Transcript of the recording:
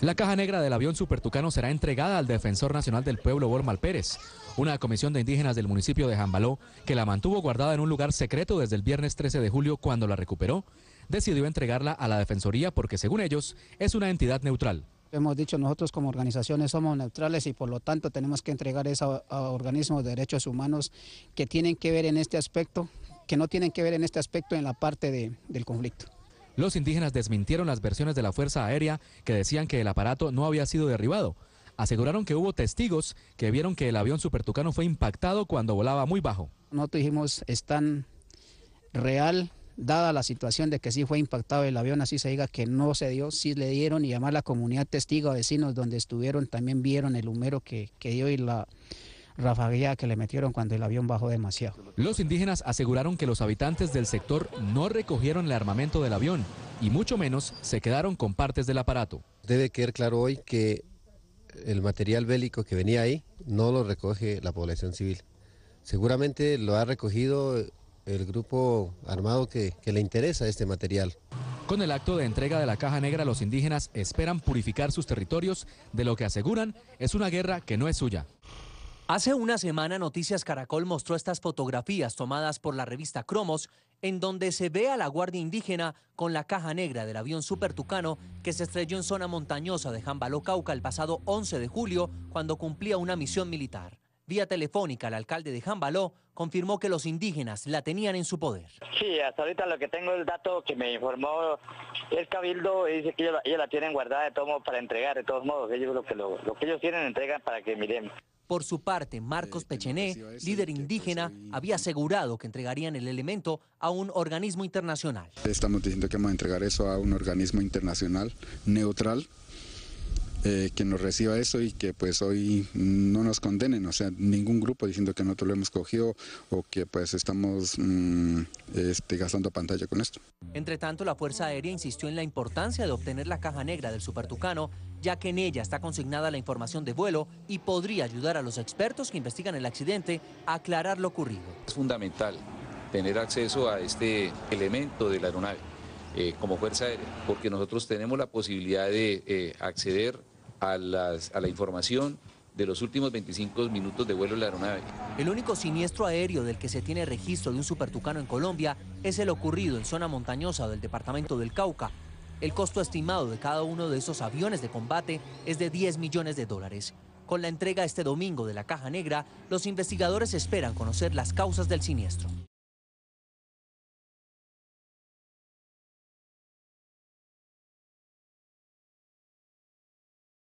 La caja negra del avión Supertucano será entregada al Defensor Nacional del Pueblo, Bormal Pérez, una comisión de indígenas del municipio de Jambaló, que la mantuvo guardada en un lugar secreto desde el viernes 13 de julio cuando la recuperó, decidió entregarla a la Defensoría porque, según ellos, es una entidad neutral. Hemos dicho nosotros como organizaciones somos neutrales y por lo tanto tenemos que entregar eso a organismos de derechos humanos que tienen que ver en este aspecto, que no tienen que ver en este aspecto en la parte de, del conflicto. Los indígenas desmintieron las versiones de la Fuerza Aérea que decían que el aparato no había sido derribado. Aseguraron que hubo testigos que vieron que el avión Supertucano fue impactado cuando volaba muy bajo. Nosotros dijimos, es tan real dada la situación de que sí fue impactado el avión, así se diga que no se dio, sí le dieron y además la comunidad testigo, vecinos donde estuvieron también vieron el humero que, que dio y la rafaguea que le metieron cuando el avión bajó demasiado. Los indígenas aseguraron que los habitantes del sector no recogieron el armamento del avión y mucho menos se quedaron con partes del aparato. Debe quedar claro hoy que el material bélico que venía ahí no lo recoge la población civil. Seguramente lo ha recogido el grupo armado que, que, le interesa este material. Con el acto de entrega de la caja negra, los indígenas esperan purificar sus territorios de lo que aseguran es una guerra que no es suya. Hace una semana Noticias Caracol mostró estas fotografías tomadas por la revista Cromos, en donde se ve a la Guardia Indígena con la caja negra del avión Super Tucano que se estrelló en zona montañosa de Jambaló, Cauca, el pasado 11 de julio, cuando cumplía una misión militar. Vía telefónica, el alcalde de Jambaló confirmó que los indígenas la tenían en su poder. Sí, hasta ahorita lo que tengo es el dato que me informó el cabildo y dice que ellos, la tienen guardada de todos modos para entregar, de todos modos, ellos lo que, lo que ellos tienen entregan para que miremos. Por su parte, Marcos Pechené, líder indígena, había asegurado que entregarían el elemento a un organismo internacional. Estamos diciendo que vamos a entregar eso a un organismo internacional neutral eh, que nos reciba eso y que pues hoy no nos condenen, o sea, ningún grupo diciendo que nosotros lo hemos cogido o que pues estamos mmm, este, gastando pantalla con esto. Entre tanto, la Fuerza Aérea insistió en la importancia de obtener la caja negra del Supertucano, ya que en ella está consignada la información de vuelo y podría ayudar a los expertos que investigan el accidente a aclarar lo ocurrido. Es fundamental tener acceso a este elemento de la aeronave. Eh, como Fuerza Aérea, porque nosotros tenemos la posibilidad de eh, acceder a, la información de los últimos 25 minutos de vuelo de la aeronave. El único siniestro aéreo del que se tiene registro de un supertucano en Colombia es el ocurrido en zona montañosa del departamento del Cauca. El costo estimado de cada uno de esos aviones de combate es de 10 millones de dólares. Con la entrega este domingo de la caja negra, los investigadores esperan conocer las causas del siniestro.